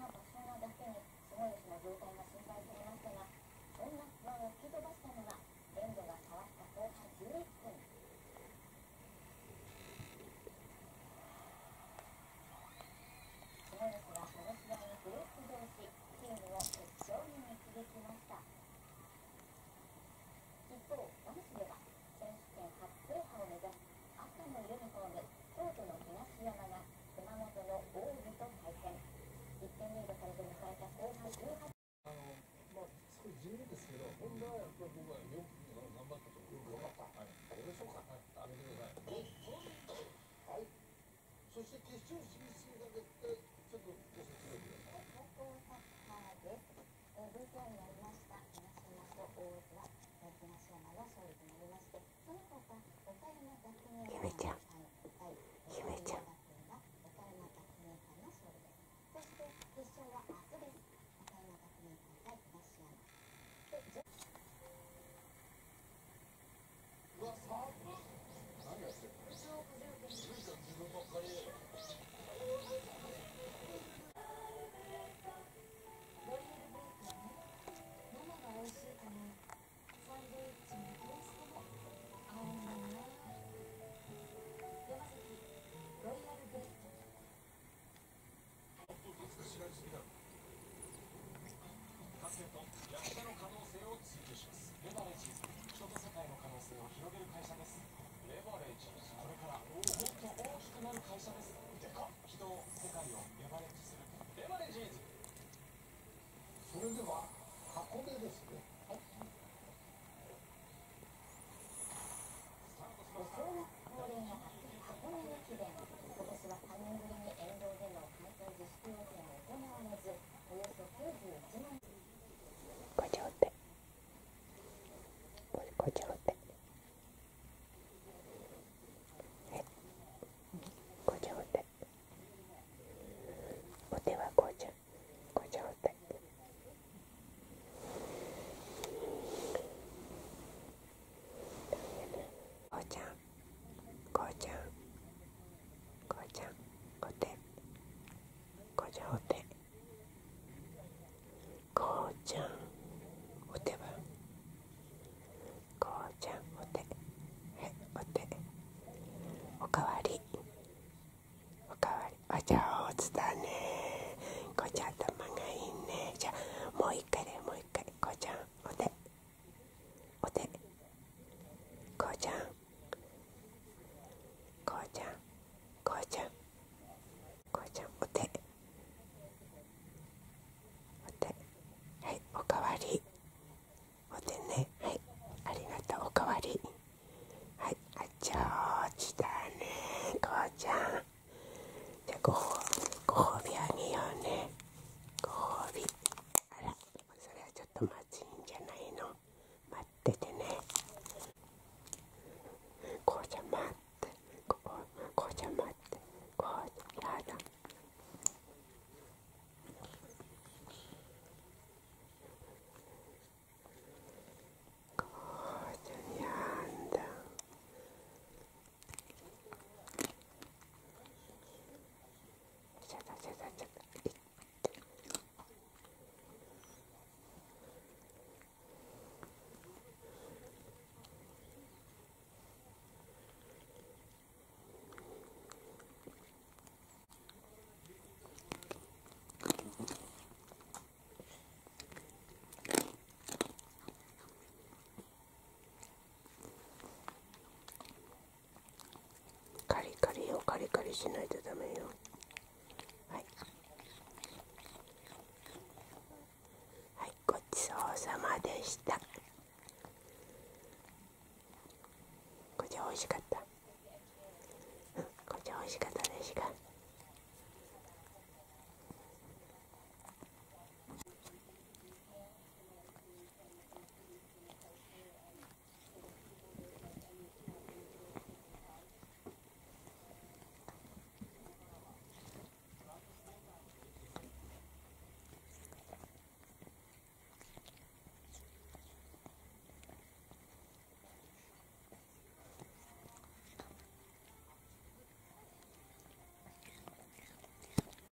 今の沖縄だけにすごい状態が心配されますが。姫ちゃん。ちゃん。doubts that. しないとダメよ。はい。はいごちそうさまでした。こちら美味しかった。うんこちら美味しかったですか